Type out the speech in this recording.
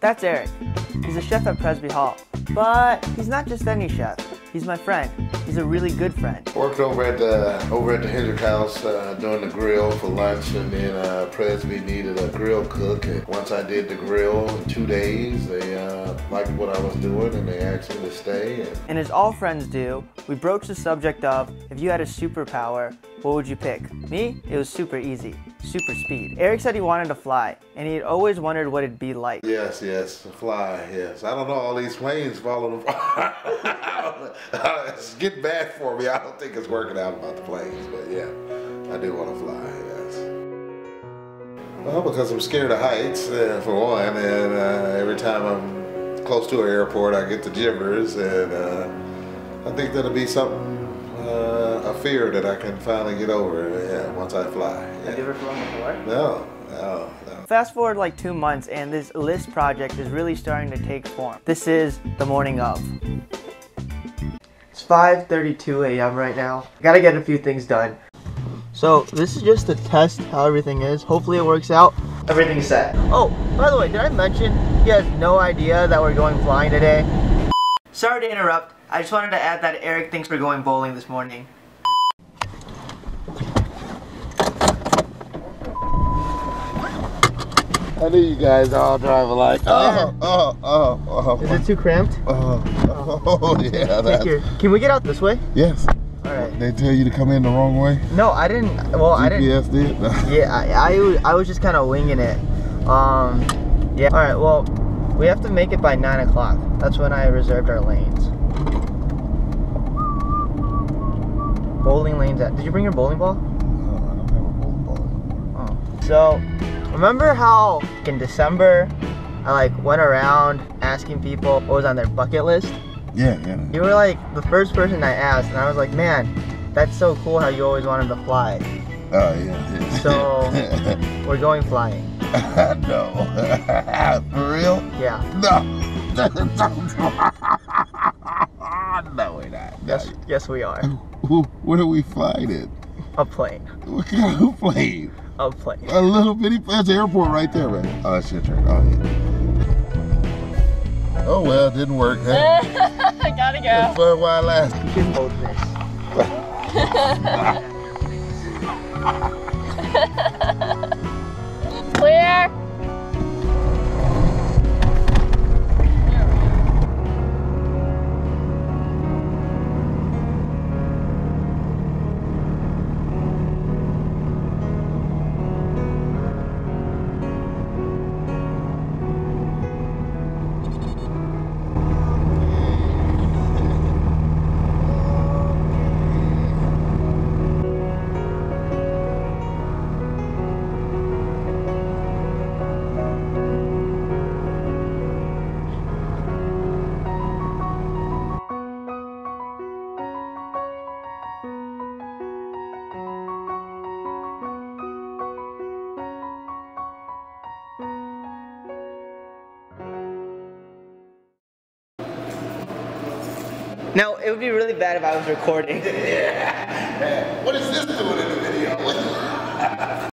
That's Eric. He's a chef at Presby Hall. But he's not just any chef. He's my friend. He's a really good friend. Worked over at the over at the Hendrick House uh, doing the grill for lunch, and then uh, Presby needed a grill cook. And once I did the grill in two days, they uh, liked what I was doing, and they asked me to stay. And And as all friends do, we broached the subject of if you had a superpower, what would you pick? Me, it was super easy. Super speed. Eric said he wanted to fly, and he had always wondered what it'd be like. yes, yes, fly. Yes, I don't know all these planes following. it's getting bad for me. I don't think it's working out about the planes, but yeah, I do want to fly. Yes. Well, because I'm scared of heights, uh, for one, and uh, every time I'm close to an airport, I get the jitters, and uh, I think that'll be something, a fear that I can finally get over. Yeah, once I fly. Have you ever flown before? No, no, no. Fast forward like two months, and this list project is really starting to take form. This is the morning of. It's 5:32 a.m. right now. Gotta get a few things done. So this is just to test how everything is. Hopefully it works out. Everything's set. Oh, by the way, did I mention he has no idea that we're going flying today? Sorry to interrupt. I just wanted to add that Eric thinks we're going bowling this morning. I knew you guys all driving like, oh, oh, oh, oh, Is it too cramped? oh, oh, yeah, Take that's, your, can we get out this way? yes. All right. They tell you to come in the wrong way? No, I didn't. Well, I didn't. GPS did? No. Yeah, I, I, was- I was just kind of winging it. Um, yeah. All right. Well, we have to make it by nine o'clock. That's when I reserved our lanes. Bowling lanes. At, did you bring your bowling ball? Oh, I don't have a bowling ball anymore. Oh. So, remember how in December I like went around asking people what was on their bucket list? Yeah, yeah. You were like the first person I asked, and I was like, man, that's so cool how you always wanted to fly. Oh, yeah. So- We're going flying. no. For real? Yeah. No. no, we're not. Yes, yes, we are. What are we flying in? A plane. What kind of plane? A plane. A little bitty, that's the airport right there, man. Oh, that's your turn. Oh, yeah. Oh, well, it didn't work, huh? Gotta go. It's fun while it lasted. You can hold this. Now, it would be really bad if I was recording. yeah. What is this doing in the video?